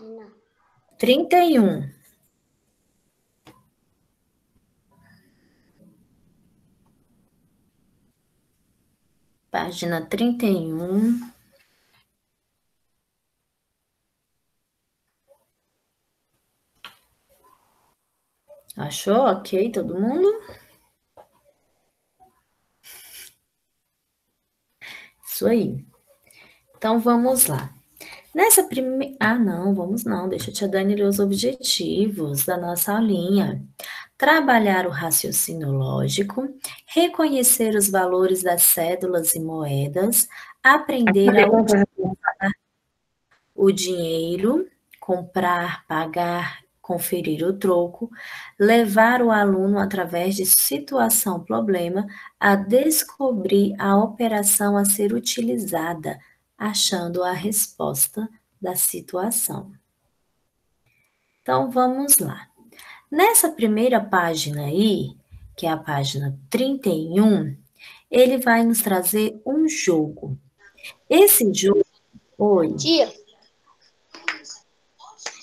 página? 31. Página 31. Achou? Ok, todo mundo? Isso aí. Então, vamos lá. Nessa primeira. Ah, não, vamos não. Deixa a tia Dani ler os objetivos da nossa aulinha. Trabalhar o raciocínio lógico, reconhecer os valores das cédulas e moedas, aprender a utilizar o dinheiro, comprar, pagar, conferir o troco, levar o aluno através de situação-problema a descobrir a operação a ser utilizada, achando a resposta da situação. Então vamos lá. Nessa primeira página aí, que é a página 31, ele vai nos trazer um jogo. Esse jogo. Oi. Tia.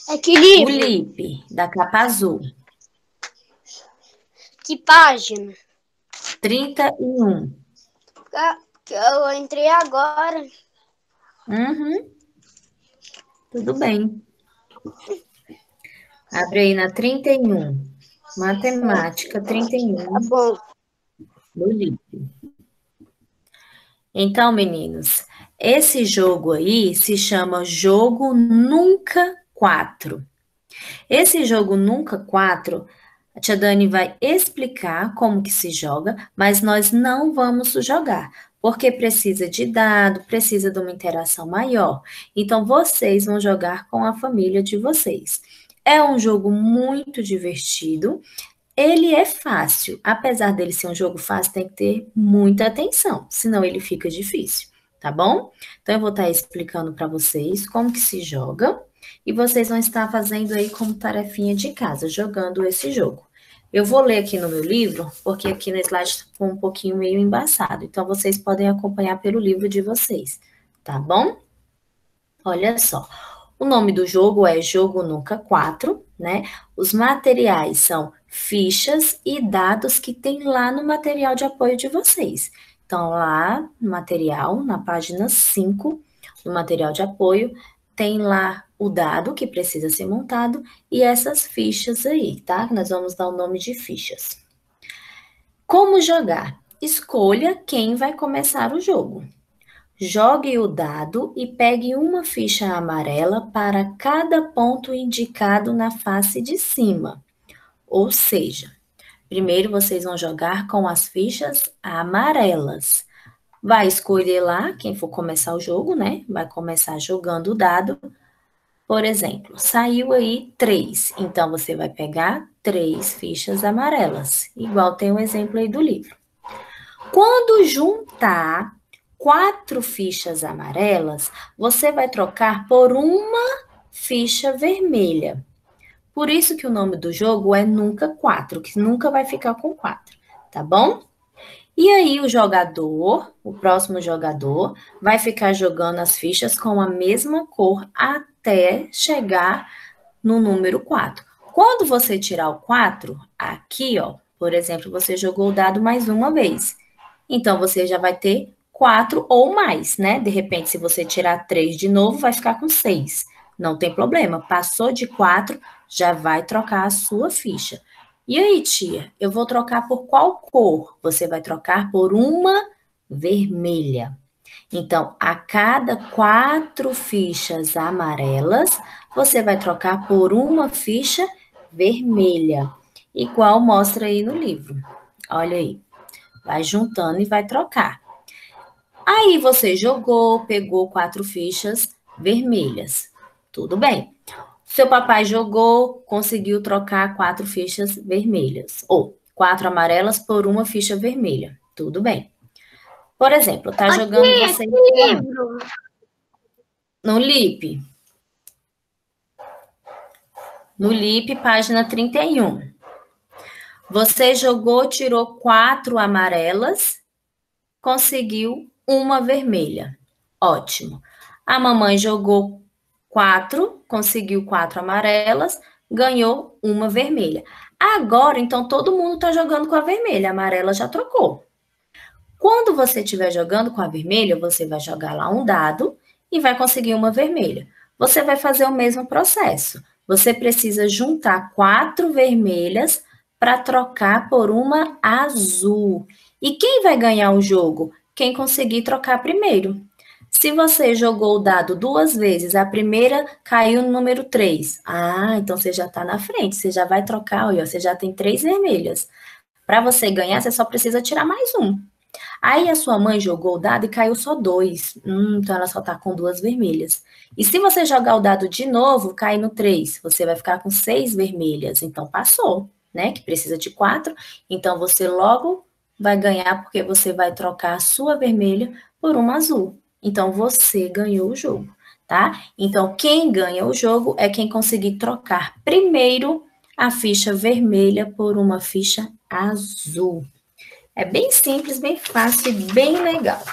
Equilíbrio. O Lipe, da capa azul. Que página? 31. Ah, Eu entrei agora. Uhum. Tudo bem. Abre aí na 31. Matemática 31. Tá bom. do. Então, meninos, esse jogo aí se chama Jogo Nunca 4. Esse jogo Nunca 4, a tia Dani vai explicar como que se joga, mas nós não vamos jogar, porque precisa de dado, precisa de uma interação maior. Então, vocês vão jogar com a família de vocês. É um jogo muito divertido. Ele é fácil, apesar dele ser um jogo fácil, tem que ter muita atenção, senão ele fica difícil, tá bom? Então eu vou estar explicando para vocês como que se joga e vocês vão estar fazendo aí como tarefinha de casa, jogando esse jogo. Eu vou ler aqui no meu livro, porque aqui no slide ficou um pouquinho meio embaçado, então vocês podem acompanhar pelo livro de vocês, tá bom? Olha só. O nome do jogo é Jogo Nunca 4, né? Os materiais são fichas e dados que tem lá no material de apoio de vocês. Então, lá no material, na página 5, no material de apoio, tem lá o dado que precisa ser montado e essas fichas aí, tá? Nós vamos dar o nome de fichas. Como jogar? Escolha quem vai começar o jogo. Jogue o dado e pegue uma ficha amarela para cada ponto indicado na face de cima. Ou seja, primeiro vocês vão jogar com as fichas amarelas. Vai escolher lá quem for começar o jogo, né? Vai começar jogando o dado. Por exemplo, saiu aí três. Então, você vai pegar três fichas amarelas, igual tem um exemplo aí do livro. Quando juntar quatro fichas amarelas, você vai trocar por uma ficha vermelha. Por isso que o nome do jogo é Nunca Quatro, que nunca vai ficar com quatro, tá bom? E aí o jogador, o próximo jogador, vai ficar jogando as fichas com a mesma cor até chegar no número 4. Quando você tirar o 4, aqui, ó, por exemplo, você jogou o dado mais uma vez. Então, você já vai ter 4 ou mais, né? De repente, se você tirar 3 de novo, vai ficar com 6. Não tem problema. Passou de 4, já vai trocar a sua ficha. E aí, tia, eu vou trocar por qual cor? Você vai trocar por uma vermelha. Então, a cada quatro fichas amarelas, você vai trocar por uma ficha vermelha, igual mostra aí no livro. Olha aí, vai juntando e vai trocar. Aí você jogou, pegou quatro fichas vermelhas. Tudo bem. Seu papai jogou, conseguiu trocar quatro fichas vermelhas, ou quatro amarelas por uma ficha vermelha. Tudo bem. Por exemplo, tá jogando Aqui, você livro. no LIP. No LIP, página 31. Você jogou, tirou quatro amarelas, conseguiu uma vermelha. Ótimo. A mamãe jogou quatro, conseguiu quatro amarelas, ganhou uma vermelha. Agora, então, todo mundo está jogando com a vermelha, a amarela já trocou. Quando você estiver jogando com a vermelha, você vai jogar lá um dado e vai conseguir uma vermelha. Você vai fazer o mesmo processo. Você precisa juntar quatro vermelhas para trocar por uma azul. E quem vai ganhar o jogo? Quem conseguir trocar primeiro. Se você jogou o dado duas vezes, a primeira caiu no número 3. Ah, então você já está na frente, você já vai trocar, olha, você já tem três vermelhas. Para você ganhar, você só precisa tirar mais um. Aí a sua mãe jogou o dado e caiu só dois. Hum, então ela só está com duas vermelhas. E se você jogar o dado de novo, cai no 3. Você vai ficar com seis vermelhas. Então passou, né? Que precisa de quatro. Então você logo vai ganhar porque você vai trocar a sua vermelha por uma azul. Então você ganhou o jogo, tá? Então quem ganha o jogo é quem conseguir trocar primeiro a ficha vermelha por uma ficha azul. É bem simples, bem fácil e bem legal.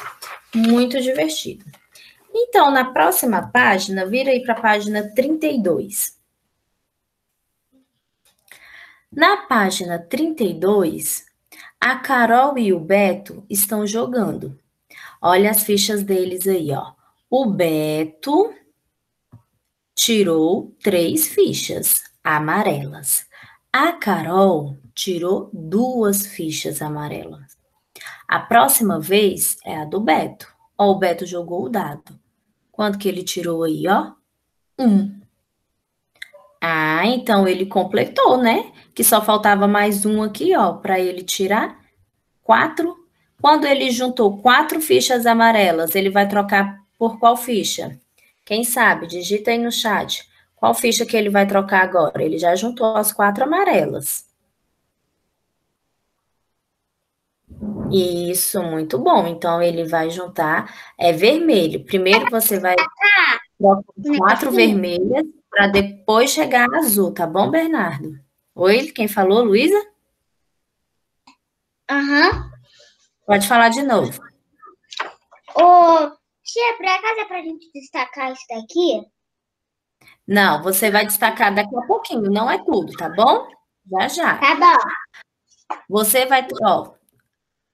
Muito divertido. Então, na próxima página, vira aí para a página 32. Na página 32, a Carol e o Beto estão jogando. Olha as fichas deles aí, ó. O Beto tirou três fichas amarelas. A Carol tirou duas fichas amarelas. A próxima vez é a do Beto. Ó, o Beto jogou o dado. Quanto que ele tirou aí, ó? Um. Ah, então ele completou, né? Que só faltava mais um aqui, ó, para ele tirar quatro. Quando ele juntou quatro fichas amarelas, ele vai trocar por qual ficha? Quem sabe? Digita aí no chat. Qual ficha que ele vai trocar agora? Ele já juntou as quatro amarelas. Isso, muito bom. Então, ele vai juntar, é vermelho. Primeiro você vai quatro vermelhas para depois chegar azul, tá bom, Bernardo? Oi, quem falou, Luísa? Aham. Uhum. Pode falar de novo. Ô, tia, por acaso é pra gente destacar isso daqui? Não, você vai destacar daqui a pouquinho, não é tudo, tá bom? Já, já. Tá bom. Você vai, ó,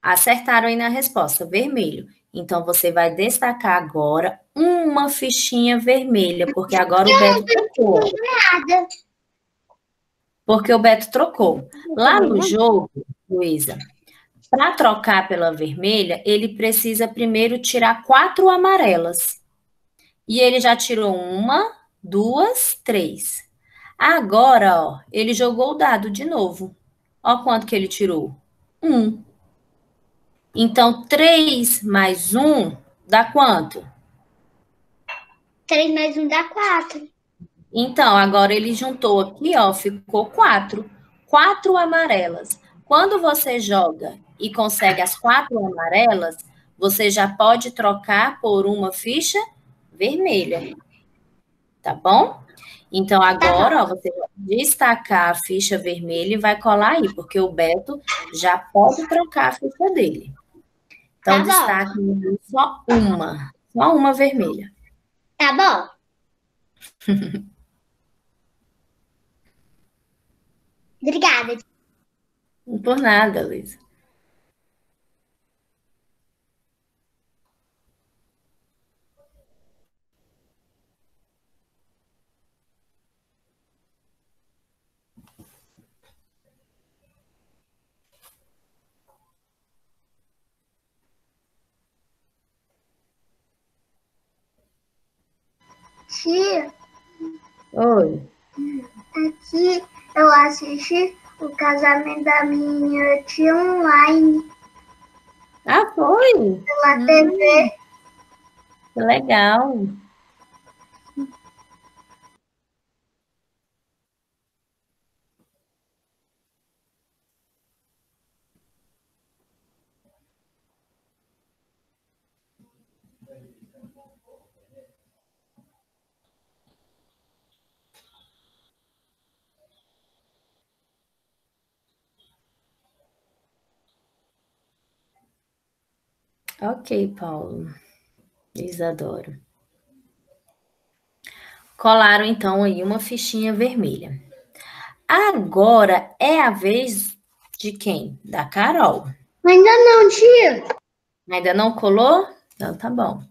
Acertaram aí na resposta, vermelho. Então, você vai destacar agora uma fichinha vermelha, porque agora o Beto trocou. Porque o Beto trocou. Lá no jogo, Luísa, para trocar pela vermelha, ele precisa primeiro tirar quatro amarelas. E ele já tirou uma, duas, três. Agora, ó, ele jogou o dado de novo. Ó quanto que ele tirou. Um. Então, 3 mais 1 dá quanto? 3 mais 1 dá 4. Então, agora ele juntou aqui, ó, ficou 4. 4 amarelas. Quando você joga e consegue as quatro amarelas, você já pode trocar por uma ficha vermelha. Tá bom? Então, agora, ó, você vai destacar a ficha vermelha e vai colar aí, porque o Beto já pode trocar a ficha dele. Então, tá destaque só uma. Só uma vermelha. Tá bom. Obrigada. Por nada, Luísa. Tia. Oi. Aqui eu assisti o casamento da minha tia online. Ah, foi? Pela hum. TV. Que legal. Ok, Paulo. Isadora. Colaram então aí uma fichinha vermelha. Agora é a vez de quem? Da Carol. Ainda não, tia. Ainda não colou? Então tá bom.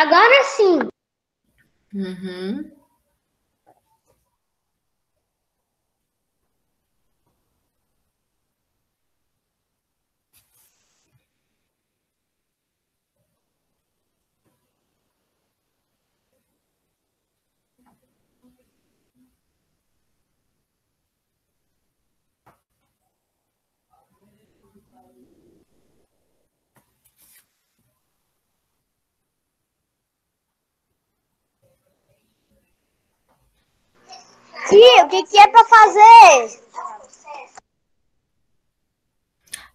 Agora sim. Uhum. Tia, o que, que é pra fazer?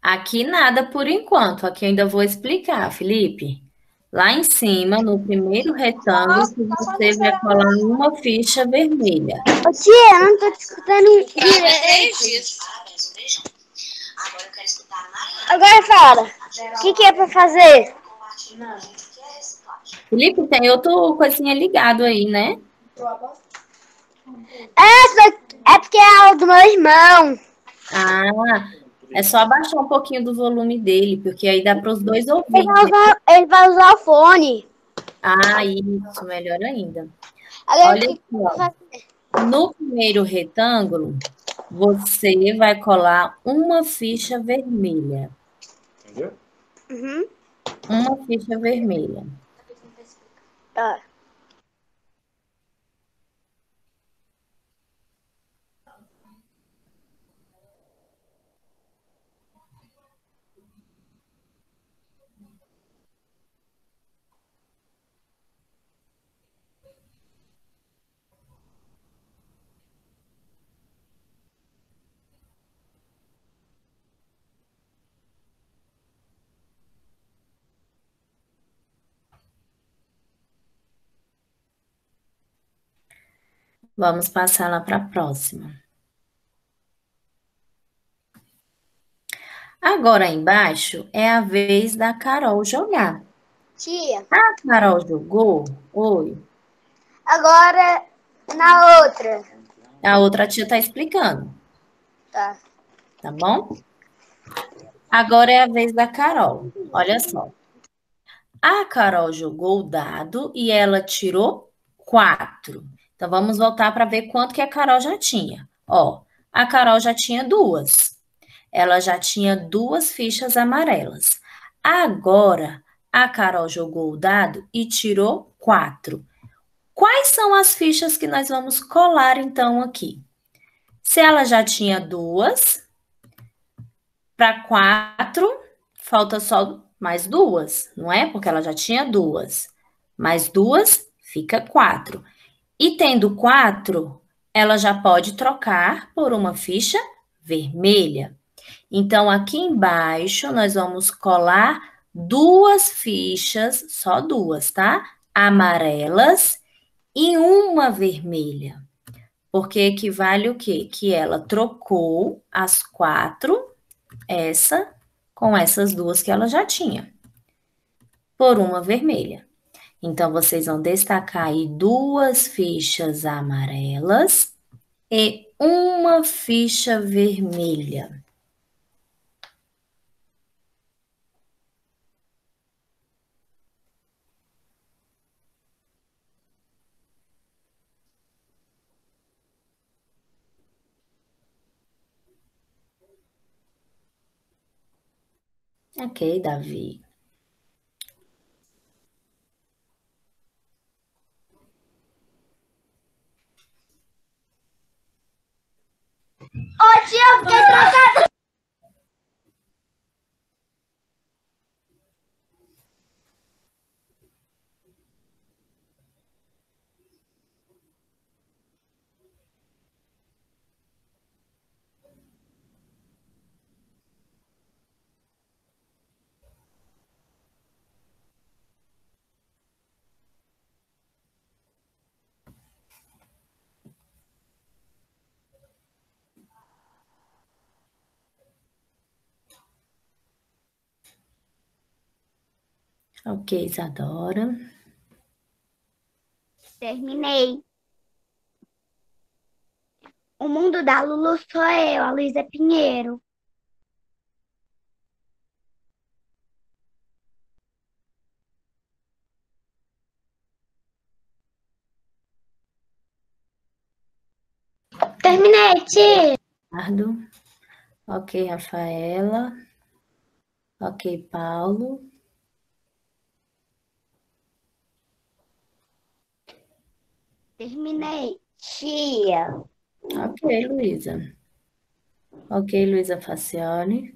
Aqui nada por enquanto. Aqui eu ainda vou explicar, Felipe. Lá em cima, no primeiro retângulo, você vai colar uma ficha vermelha. Ô, tia, eu não tô te escutando direito. Agora fala. O que, que é pra fazer? Felipe, tem outro coisinha ligado aí, né? É, é porque é o do meu irmão. Ah, é só abaixar um pouquinho do volume dele, porque aí dá para os dois Ele ouvirem. vai, usar, ele vai usar o fone. Ah, isso, melhor ainda. Agora, Olha o que aqui, é ó. No primeiro retângulo, você vai colar uma ficha vermelha. Entendeu? Uhum. Uma ficha vermelha. Tá. Vamos passar lá para a próxima. Agora embaixo é a vez da Carol jogar. Tia, A Carol jogou? Oi. agora na outra. A outra tia tá explicando, Tá. tá bom? Agora é a vez da Carol. Olha só. A Carol jogou o dado e ela tirou quatro. Então vamos voltar para ver quanto que a Carol já tinha. Ó, a Carol já tinha duas. Ela já tinha duas fichas amarelas. Agora a Carol jogou o dado e tirou quatro. Quais são as fichas que nós vamos colar então aqui? Se ela já tinha duas, para quatro, falta só mais duas, não é? Porque ela já tinha duas. Mais duas, fica quatro. E tendo quatro, ela já pode trocar por uma ficha vermelha. Então, aqui embaixo, nós vamos colar duas fichas, só duas, tá? Amarelas e uma vermelha. Porque equivale o quê? Que ela trocou as quatro, essa, com essas duas que ela já tinha, por uma vermelha. Então, vocês vão destacar aí duas fichas amarelas e uma ficha vermelha. Ok, Davi. Ô, eu fiquei trocada. Ok, Isadora. Terminei. O mundo da Lulu sou eu, a Luísa Pinheiro. Terminei, tia. Ok, Rafaela. Ok, Paulo. Terminei, tia. Ok, Luísa. Ok, Luísa Facione.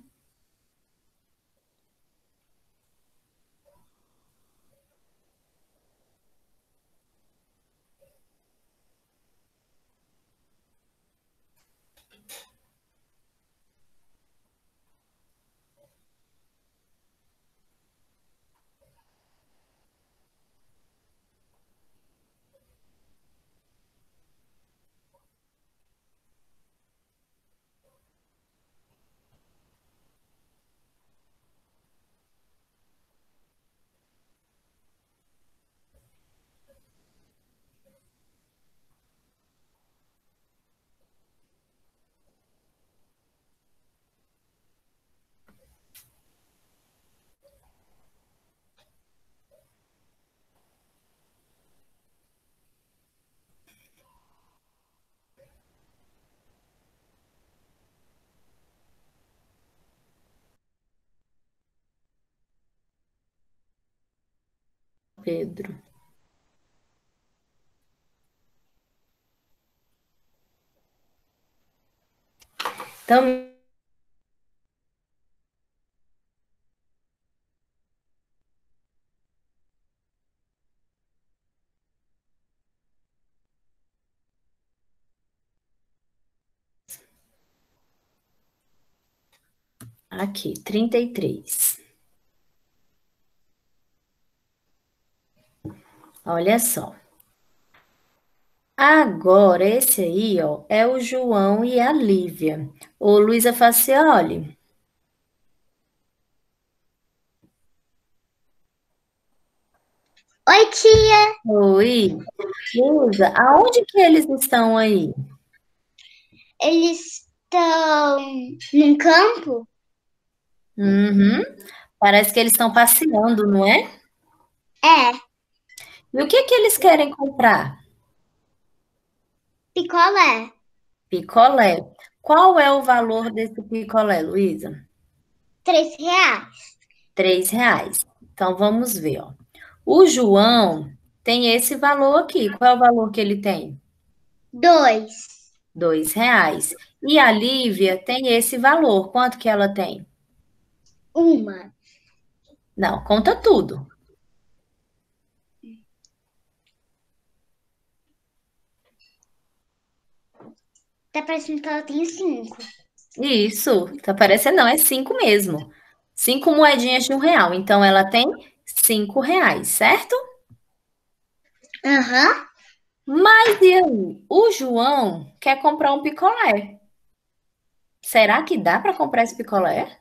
Pedro. Então, aqui, trinta e três. Olha só. Agora, esse aí, ó, é o João e a Lívia. Ô, Luísa Facioli. Oi, tia. Oi. Luísa, aonde que eles estão aí? Eles estão num campo? Uhum. Parece que eles estão passeando, não é? É, E o que que eles querem comprar? picolé. Picolé. Qual é o valor desse picolé, Luísa? Três reais. Três reais. Então, vamos ver, ó. O João tem esse valor aqui. Qual é o valor que ele tem? Dois. Dois reais. E a Lívia tem esse valor. Quanto que ela tem? Uma. Não, conta tudo. Tá parecendo que ela tem cinco. Isso, tá parecendo, não, é cinco mesmo. Cinco moedinhas de um real. Então, ela tem cinco reais, certo? Aham. Mas e aí? O João quer comprar um picolé. Será que dá para comprar esse picolé?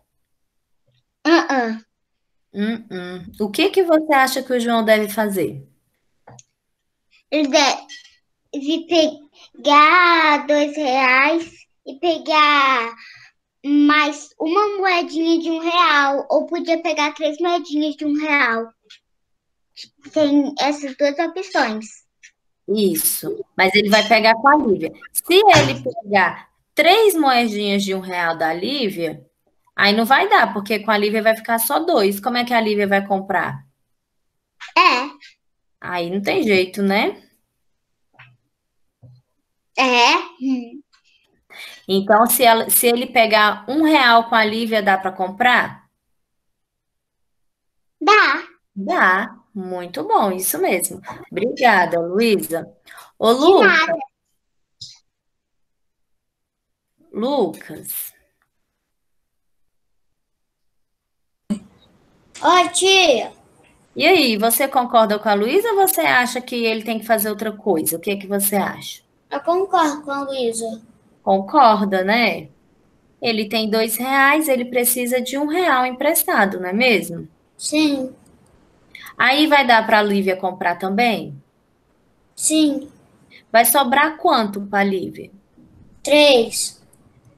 Aham. Hum, hum. O que que você acha que o João deve fazer? Ele deve pegar dois reais e pegar mais uma moedinha de um real. Ou podia pegar três moedinhas de um real. Tem essas duas opções. Isso. Mas ele vai pegar com a Lívia. Se ele pegar três moedinhas de um real da Lívia, aí não vai dar, porque com a Lívia vai ficar só dois. Como é que a Lívia vai comprar? É, Aí não tem jeito, né? É. Então, se, ela- se ele pegar um real com a Lívia, dá para comprar? Dá. Dá. Muito bom, isso mesmo. Obrigada, Luísa. Ô, De Lu, nada. Lucas, Oi, tia. e aí, você concorda com a Luísa ou você acha que ele tem que fazer outra coisa? O que é que você acha? Eu concordo com a Luísa. Concorda, né? Ele tem dois reais, ele precisa de um real emprestado, não é mesmo? Sim. Aí vai dar para a Lívia comprar também? Sim. Vai sobrar quanto para a Lívia? Três.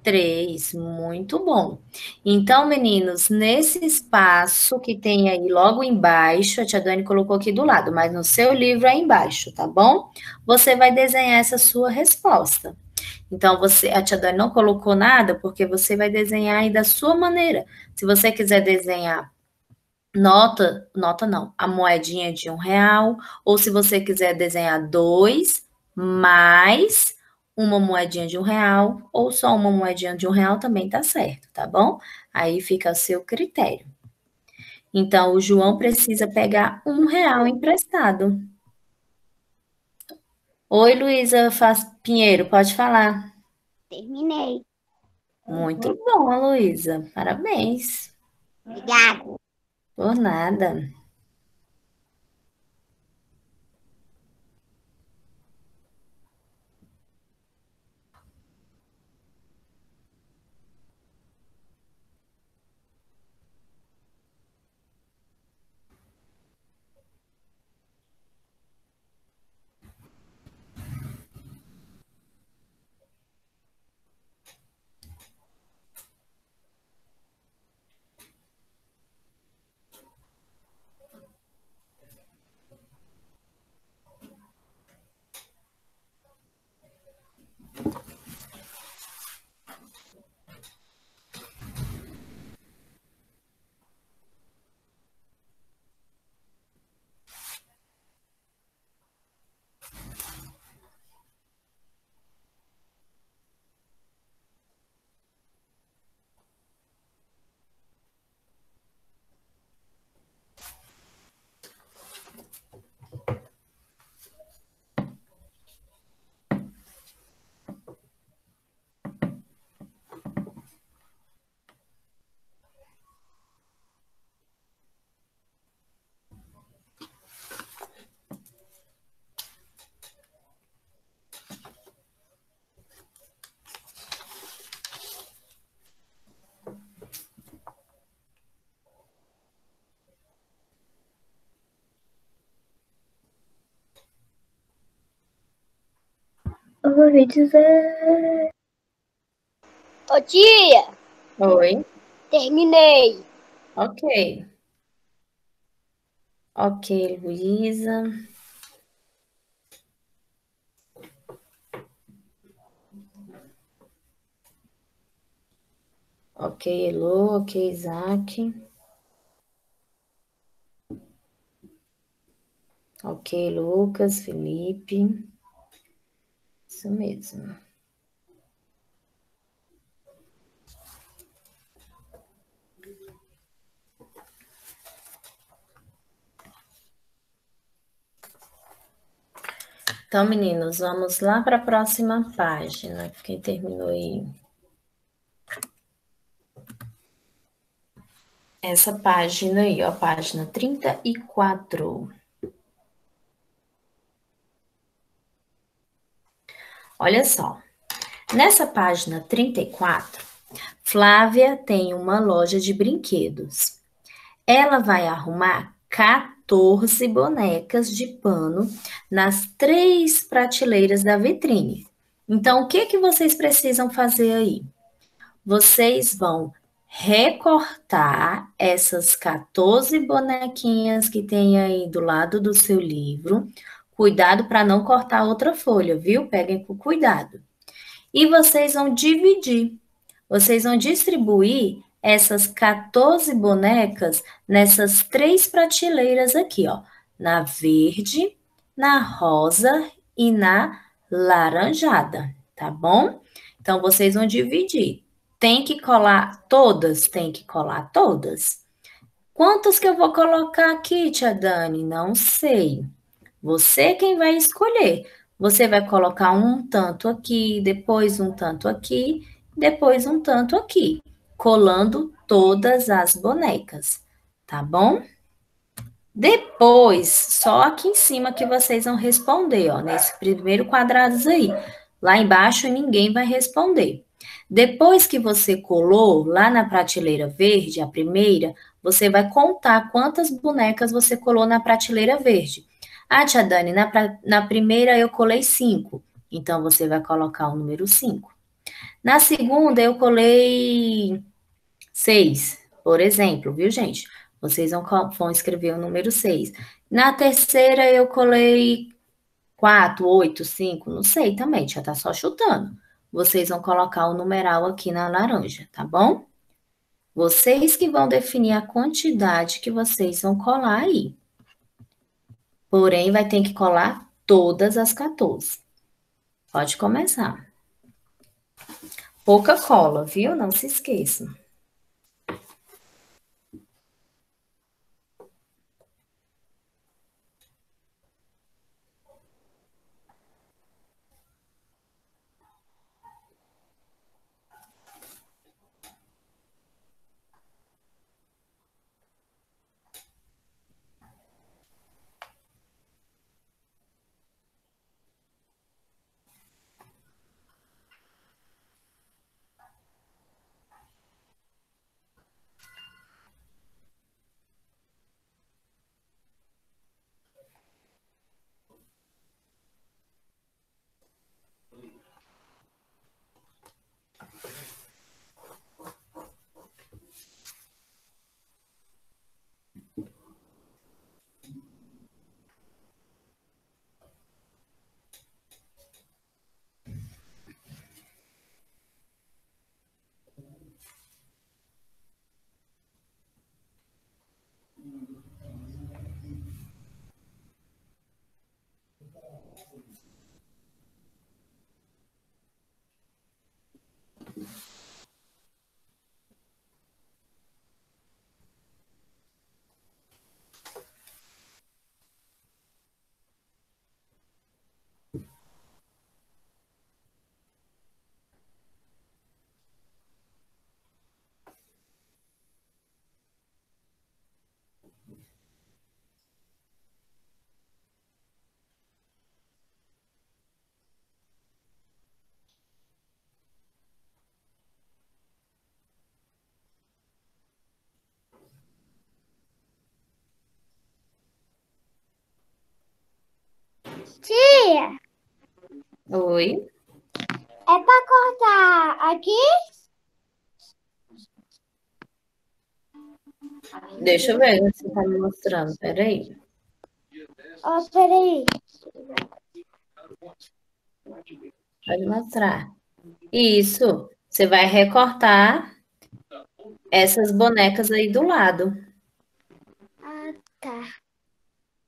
Três, muito bom. Então, meninos, nesse espaço que tem aí logo embaixo, a tia Dani colocou aqui do lado, mas no seu livro é embaixo, tá bom? Você vai desenhar essa sua resposta. Então, você, a tia Dani não colocou nada, porque você vai desenhar aí da sua maneira. Se você quiser desenhar nota, nota não, a moedinha de um real, ou se você quiser desenhar dois, mais uma moedinha de um real, ou só uma moedinha de um real também tá certo, tá bom? Aí fica a seu critério. Então, o João precisa pegar um real emprestado. Oi, Luísa Pinheiro, pode falar. Terminei. Muito bom, Luísa. Parabéns. Obrigado. Por nada. Oi, dizer. Ô tia, Oi. terminei. Ok. Ok, Luísa. Ok, Elo, ok, Isaac. Ok, Lucas, Felipe. Isso mesmo. Então, meninos, vamos lá para a próxima página. Quem terminou aí? Essa página aí, ó, página 34. Olha só. Nessa página 34, Flávia tem uma loja de brinquedos. Ela vai arrumar 14 bonecas de pano nas três prateleiras da vitrine. Então, o que que vocês precisam fazer aí? Vocês vão recortar essas 14 bonequinhas que tem aí do lado do seu livro, Cuidado para não cortar outra folha, viu? Peguem com cuidado. E vocês vão dividir. Vocês vão distribuir essas 14 bonecas nessas três prateleiras aqui, ó. Na verde, na rosa e na laranjada, tá bom? Então, vocês vão dividir. Tem que colar todas? Tem que colar todas. Quantos que eu vou colocar aqui, tia Dani? Não sei. Você quem vai escolher. Você vai colocar um tanto aqui, depois um tanto aqui, depois um tanto aqui, colando todas as bonecas, tá bom? Depois, só aqui em cima que vocês vão responder, ó, nesse primeiro quadrado aí. Lá embaixo ninguém vai responder. Depois que você colou lá na prateleira verde, a primeira, você vai contar quantas bonecas você colou na prateleira verde. Ah, tia Dani, na, na primeira eu colei cinco. Então, você vai colocar o número 5. Na segunda, eu colei 6, por exemplo, viu, gente? Vocês vão, vão escrever o número 6. Na terceira, eu colei 4, 8, 5, não sei também, já tá só chutando. Vocês vão colocar o numeral aqui na laranja, tá bom? Vocês que vão definir a quantidade que vocês vão colar aí. Porém, vai ter que colar todas as 14. Pode começar. Pouca cola, viu? Não se esqueça. Tia, Oi. é para cortar aqui? Deixa eu ver se tá me mostrando. Peraí. Ó, oh, peraí. Pode mostrar. Isso. Você vai recortar essas bonecas aí do lado. Ah, tá.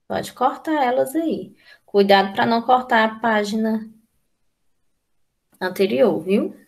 Pode cortar elas aí. Cuidado para não cortar a página anterior, viu?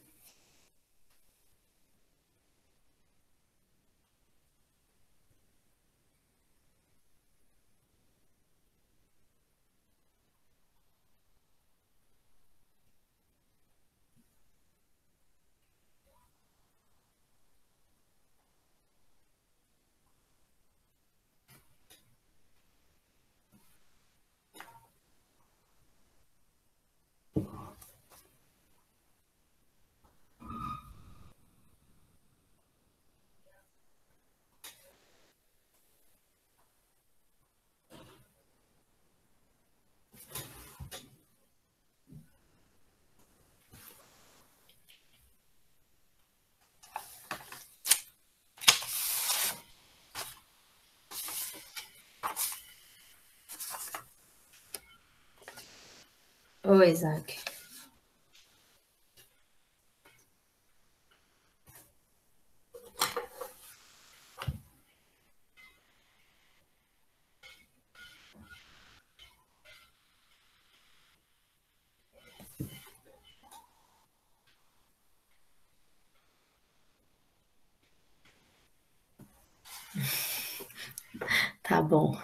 Oi, Isaac. Tá bom.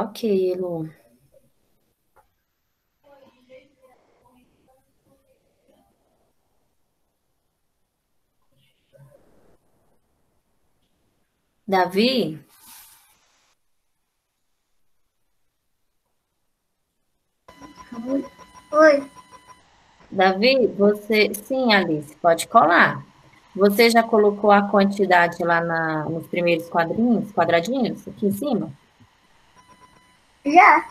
Ok, Lu. Davi? Oi. Davi, você. Sim, Alice, pode colar. Você já colocou a quantidade lá na, nos primeiros quadrinhos, quadradinhos, aqui em cima? Já.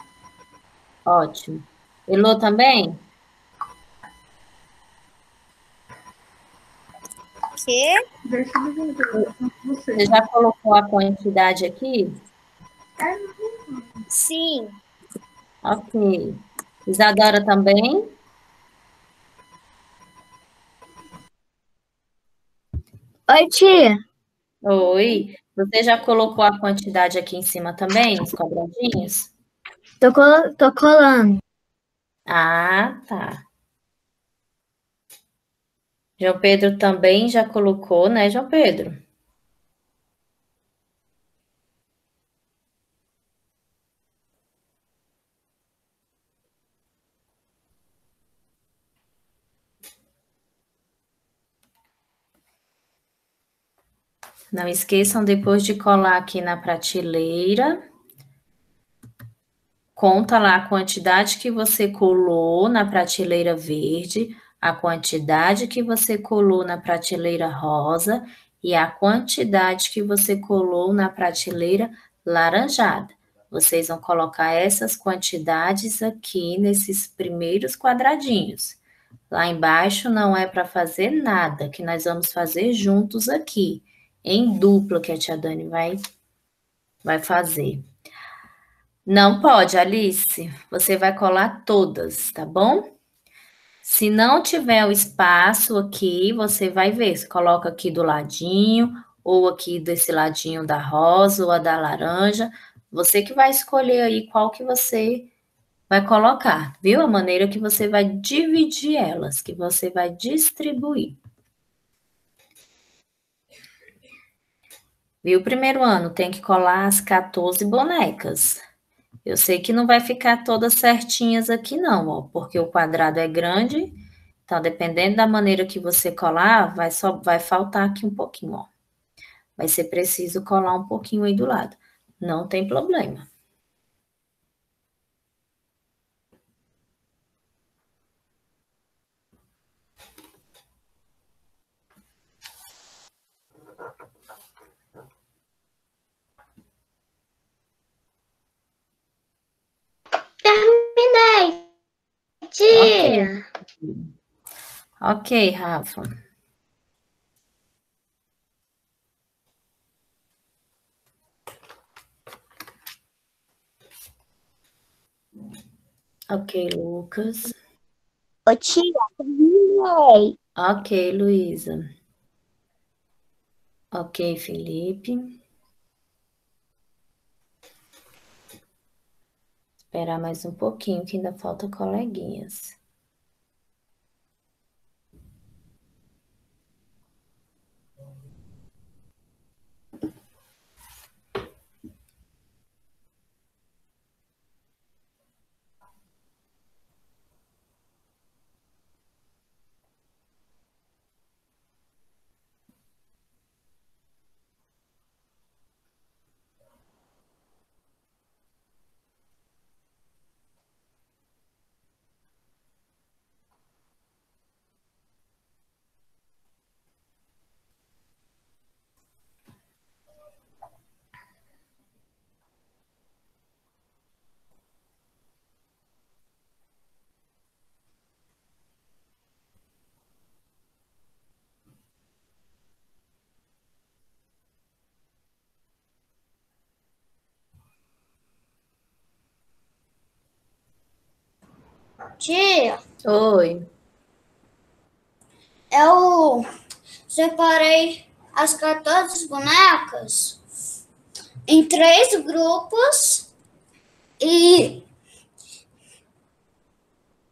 Ótimo. Elô também? Que? Você já colocou a quantidade aqui? Sim. Ok. Isadora também? Oi, tia. Oi. Você já colocou a quantidade aqui em cima também, nos quadradinhos? Tô, col tô colando. Ah, tá. João Pedro também já colocou, né, João Pedro? Não esqueçam depois de colar aqui na prateleira. Conta lá a quantidade que você colou na prateleira verde, a quantidade que você colou na prateleira rosa e a quantidade que você colou na prateleira laranjada. Vocês vão colocar essas quantidades aqui nesses primeiros quadradinhos. Lá embaixo não é para fazer nada, que nós vamos fazer juntos aqui em dupla que a tia Dani vai, vai fazer. Não pode, Alice. Você vai colar todas, tá bom? Se não tiver o espaço aqui, você vai ver. Você coloca aqui do ladinho, ou aqui desse ladinho da rosa ou a da laranja. Você que vai escolher aí qual que você vai colocar, viu? A maneira que você vai dividir elas, que você vai distribuir. Viu? Primeiro ano tem que colar as 14 bonecas. Eu sei que não vai ficar todas certinhas aqui não, ó, porque o quadrado é grande. Então, dependendo da maneira que você colar, vai só vai faltar aqui um pouquinho, ó. Vai ser preciso colar um pouquinho aí do lado. Não tem problema. Tia. Ok, Rafa. Ok, Lucas. Ô, tia, terminei. Ok, Luísa. Ok, Felipe. Esperar mais um pouquinho, que ainda falta coleguinhas. Tia, Oi. eu separei as 14 bonecas em três grupos e,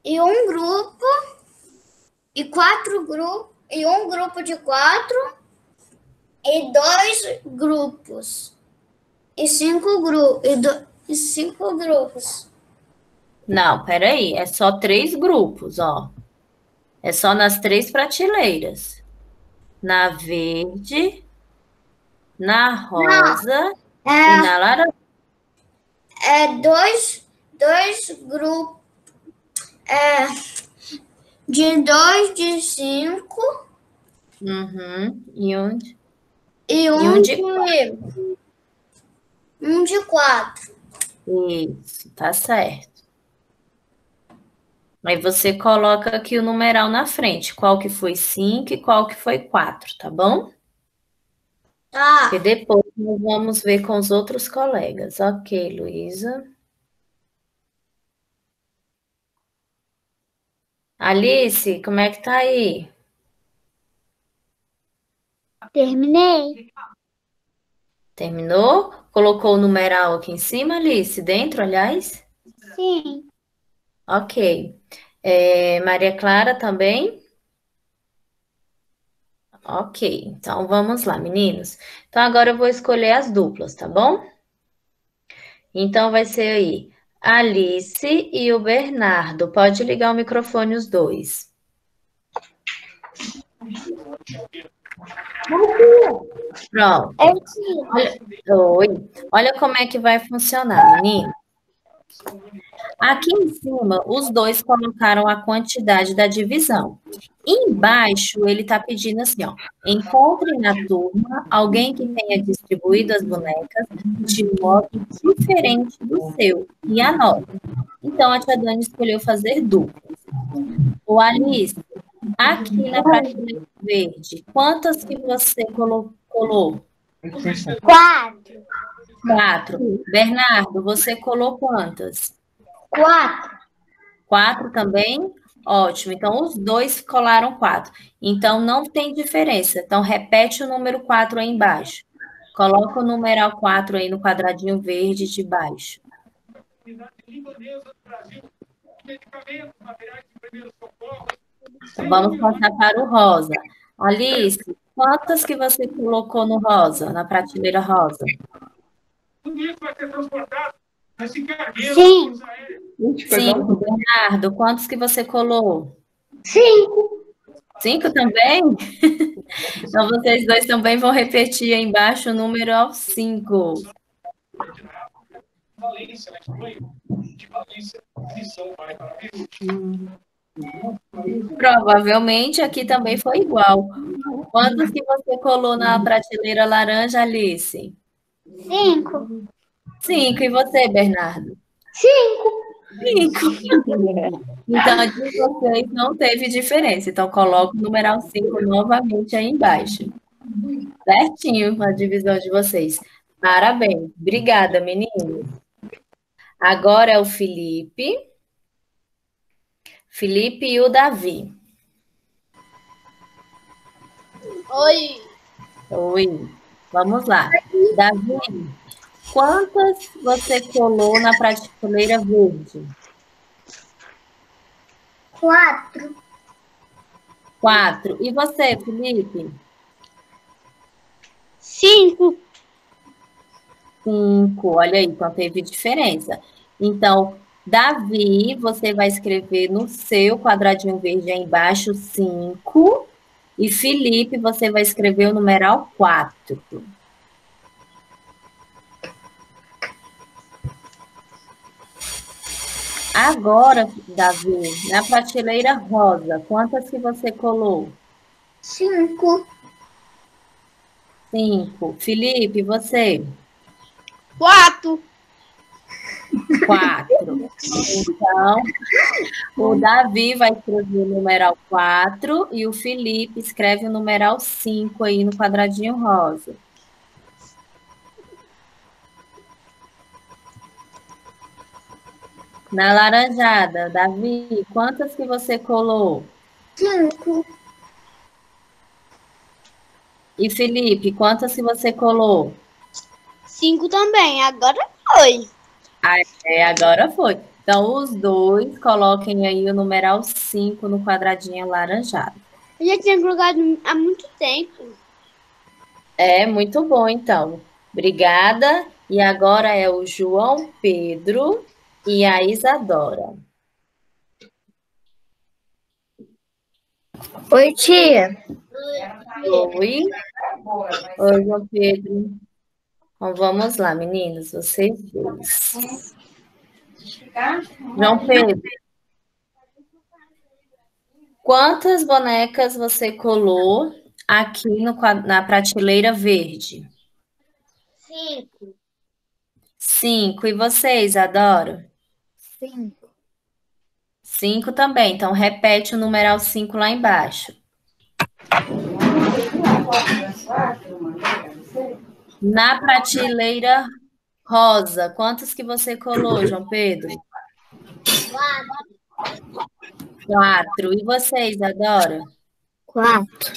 e um grupo e quatro grupos e um grupo de quatro e dois grupos e cinco grupos e, do, de cinco grupos. Não, peraí, é só três grupos, ó. É só nas três prateleiras. Na verde, na rosa é, e na laranja. É dois, dois grupos. É, de dois de cinco. Uhum. E onde? E um, E um de de, um de quatro. Isso, tá certo. Aí você coloca aqui o numeral na frente, qual que foi 5 e qual que foi 4, tá bom? Tá. Porque depois nós vamos ver com os outros colegas. Ok, Luísa. Alice, como é que tá aí? Terminei. Terminou? Colocou o numeral aqui em cima, Alice? Dentro, aliás? Sim. Ok. É, Maria Clara também? Ok, então vamos lá, meninos. Então agora eu vou escolher as duplas, tá bom? Então vai ser aí Alice e o Bernardo. Pode ligar o microfone os dois. Pronto. Olha, oi. Olha como é que vai funcionar, menino. Aqui em cima, os dois colocaram a quantidade da divisão. Embaixo, ele está pedindo assim, ó. Encontre na turma alguém que tenha distribuído as bonecas de um modo diferente do seu e anote. Então, a tia Dani escolheu fazer duplas. O Alice, aqui na prateleira verde, quantas que você colocou? Quatro. Quatro. Bernardo, você colou quantas? Quatro. Quatro também? Ótimo. Então, os dois colaram quatro. Então, não tem diferença. Então, repete o número quatro aí embaixo. Coloca o numeral quatro aí no quadradinho verde de baixo. Vamos passar para o rosa. Alice, quantas que você colocou no rosa, na prateleira rosa? Tudo isso vai ser transportado nesse cargueiro. Sim. Cinco. Bernardo, quantos que você colou? Cinco. Cinco também? Então, vocês dois também vão repetir aí embaixo o número ao cinco. Valência, Espanha. De Valência, missão vai para Provavelmente aqui também foi igual. Quantos que você colou na prateleira laranja, Alice? Cinco. Cinco. E você, Bernardo? Cinco. Cinco. Então, a de vocês não teve diferença. Então, coloca o numeral 5 novamente aí embaixo. Certinho a divisão de vocês. Parabéns. Obrigada, meninos. Agora é o Felipe. Felipe e o Davi. Oi. Oi. Vamos lá. Davi, quantas você colou na prateleira verde? Quatro. Quatro. E você, Felipe? Cinco. Cinco. Olha aí, então teve diferença. Então, Davi, você vai escrever no seu quadradinho verde aí embaixo cinco. E Felipe, você vai escrever o numeral quatro. Agora, Davi, na prateleira rosa, quantas que você colou? Cinco. Cinco. Felipe, você? Quatro. Quatro. Então, o Davi vai escrever o numeral 4 e o Felipe escreve o numeral 5 aí no quadradinho rosa. Na laranjada, Davi, quantas que você colou? Cinco. E Felipe, quantas que você colou? Cinco também. Agora foi. Ah, é, agora foi. Então, os dois coloquem aí o numeral 5 no quadradinho alaranjado. Eu já tinha colocado há muito tempo. É muito bom, então. Obrigada E agora é o João Pedro e a Isadora. Oi, tia. Oi. Oi, João Pedro. Então vamos lá, meninos, vocês dois. João Pedro. Quantas bonecas você colou aqui no, na prateleira verde? Cinco. Cinco. E vocês, Adoro? Cinco. Cinco também. Então, repete o numeral cinco lá embaixo. Na prateleira rosa, quantos que você colou, João Pedro? Quatro. Quatro. E vocês, Adora? Quatro.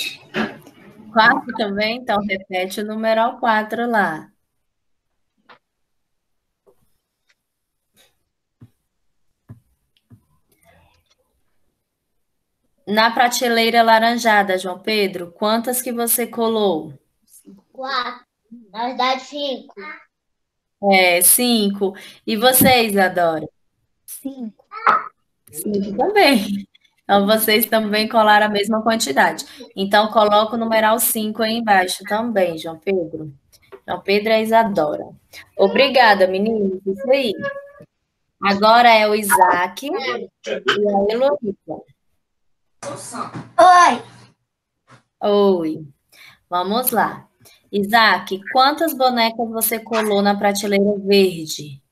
Quatro também? Então, repete o numeral quatro lá. Na prateleira laranjada, João Pedro, quantas que você colou? Quatro. Na verdade, cinco. É, cinco. E vocês, Adora? Cinco. Cinco também. Então, vocês também colaram a mesma quantidade. Então, coloca o numeral 5 aí embaixo também, João Pedro. João Pedro e Isadora. Obrigada, meninos. Isso aí. Agora é o Isaac e a Heloísa. Oi. Oi. Vamos lá. Isaac, quantas bonecas você colou na prateleira verde?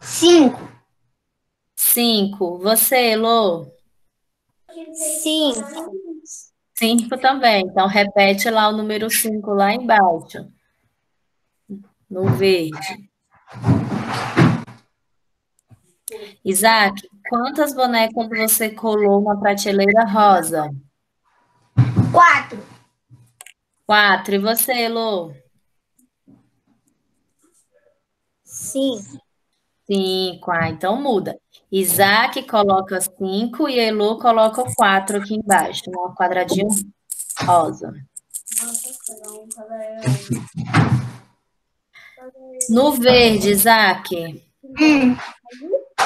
Cinco. Cinco. Você, Elo? Cinco. Cinco também. Então, repete lá o número cinco lá embaixo. No verde. Isaac, quantas bonecas você colou na prateleira rosa? Quatro. Quatro. E você, Elo? Cinco. Cinco. Ah, então muda. Isaac coloca cinco e Elo coloca quatro aqui embaixo, no quadradinho rosa. No verde, Isaac, Hum.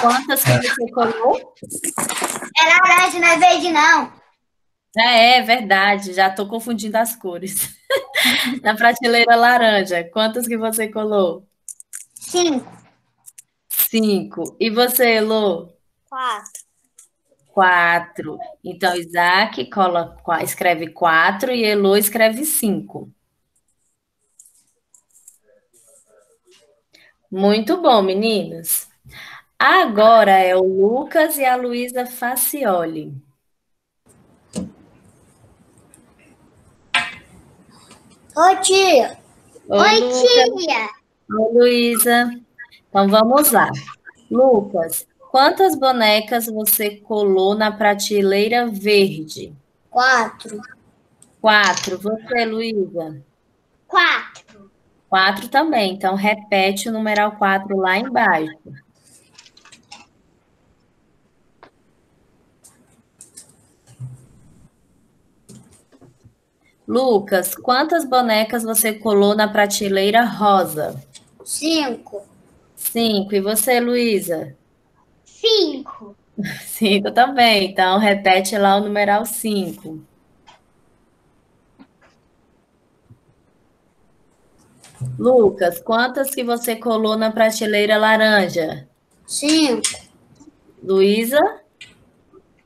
quantas que você colocou? É laranja, não é verde, não. É, é verdade, já estou confundindo as cores. Na prateleira laranja, quantas que você colou? Cinco. Cinco. E você, Elo? Quatro. Quatro. Então, Isaac cola, escreve quatro e Elo escreve cinco. Muito bom, meninos. Agora é o Lucas e a Luísa Facioli. Oi, tia. Oi, Lucas. tia. Oi, Luísa. Então vamos lá. Lucas, quantas bonecas você colou na prateleira verde? Quatro. Quatro. Você, Luísa? Quatro. Quatro também. Então repete o numeral quatro lá embaixo. Lucas, quantas bonecas você colou na prateleira rosa? Cinco. Cinco. E você, Luísa? Cinco. Cinco também. Então, repete lá o numeral cinco. Lucas, quantas que você colou na prateleira laranja? Cinco. Luísa?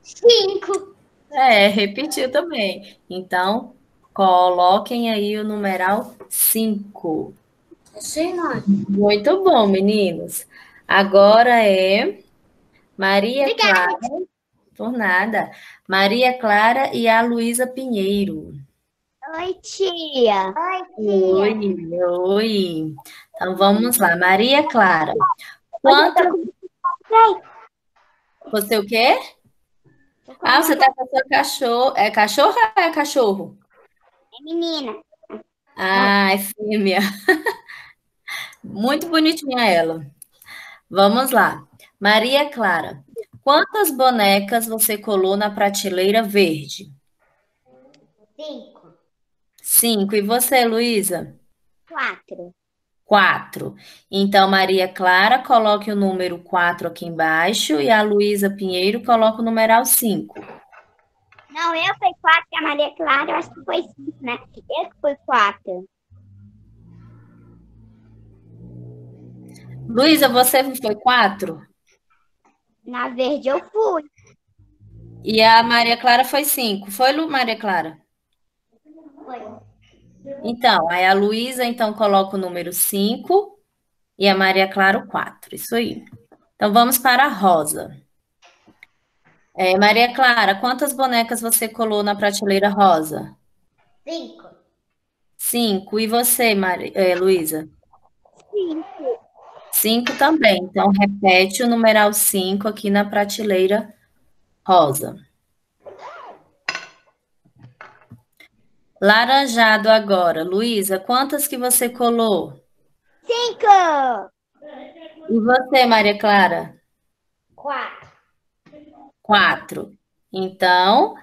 Cinco. É, repetiu também. Então, coloquem aí o numeral 5. Sim, mãe. Muito bom, meninos. Agora é Maria Obrigada. Clara. Por nada. Maria Clara e a Luísa Pinheiro. Oi, tia. Oi, Oi, oi. Então vamos lá. Maria Clara. Quantas. Você o quê? Ah, você tá com a sua cachorro. É cachorro ou é cachorro? É menina. Ah, é fêmea. Muito bonitinha ela. Vamos lá. Maria Clara, quantas bonecas você colou na prateleira verde? Cinco. Cinco. E você, Luísa? Quatro. 4. Então, Maria Clara, coloque o número 4 aqui embaixo e a Luísa Pinheiro coloca o numeral 5. Não, eu fui 4 e a Maria Clara, eu acho que foi 5, né? Eu que fui 4. Luísa, você foi 4? Na verde eu fui. E a Maria Clara foi 5. Foi, Lu, Maria Clara? Foi. Então, aí a Luísa, então, coloca o número 5 e a Maria Clara o 4. Isso aí. Então, vamos para a Rosa. É, Maria Clara, quantas bonecas você colou na prateleira rosa? 5. 5. E você, é, Luísa? 5. 5 também. Então, repete o numeral 5 aqui na prateleira rosa. Laranjado agora. Luísa, quantas que você colou? 5. E você, Maria Clara? 4. Quatro. Então,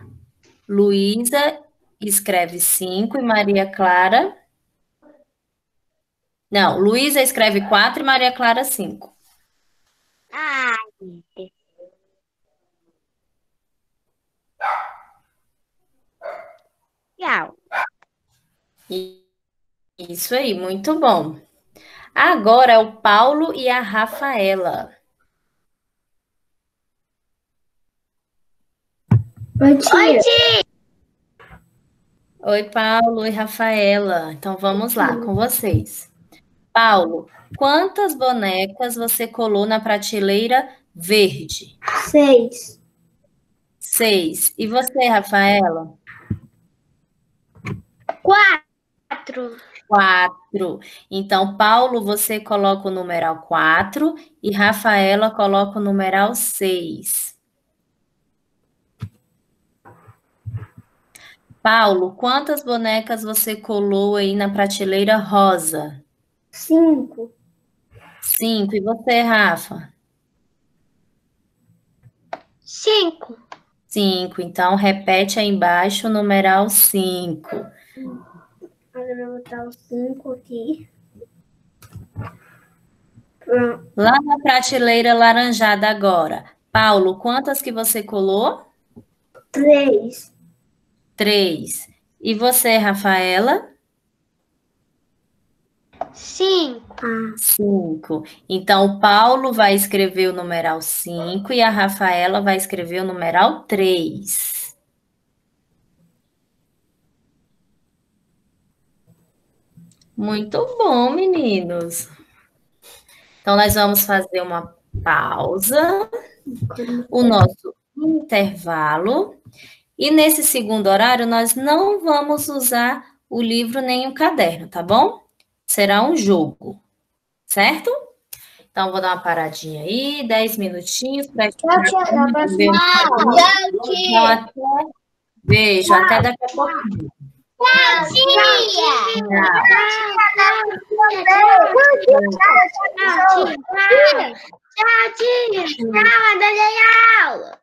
Luísa escreve cinco e Maria Clara. Não, Luísa escreve quatro e Maria Clara cinco. Ai. E- Isso aí, muito bom. Agora é o Paulo e a Rafaela. Oi, tia. Oi, Paulo e Rafaela. Então vamos lá com vocês. Paulo, quantas bonecas você colou na prateleira verde? 6. Seis. E você, Rafaela? 4. Quatro. Então, Paulo, você coloca o numeral 4 e Rafaela coloca o numeral 6. Paulo, quantas bonecas você colou aí na prateleira rosa? 5. Cinco. E você, Rafa? 5. Cinco. Então, repete aí embaixo o numeral 5. Agora eu vou botar o 5 aqui. Lá na prateleira laranjada agora. Paulo, quantas que você colou? 3. Três. E você, Rafaela? 5. Cinco. Então, o Paulo vai escrever o numeral 5 e a Rafaela vai escrever o numeral 3. Muito bom, meninos. Então, nós vamos fazer uma pausa, o nosso intervalo. E nesse segundo horário, nós não vamos usar o livro nem o caderno, tá bom? Será um jogo, certo? Então, vou dar uma paradinha aí, 10 minutinhos para Tchau. Até a próxima aula. Tchau, até... Beijo, até daqui a pouquinho. Tchau, tia. Tchau. Tchau, tia. Tchau, tia. Tchau, adorei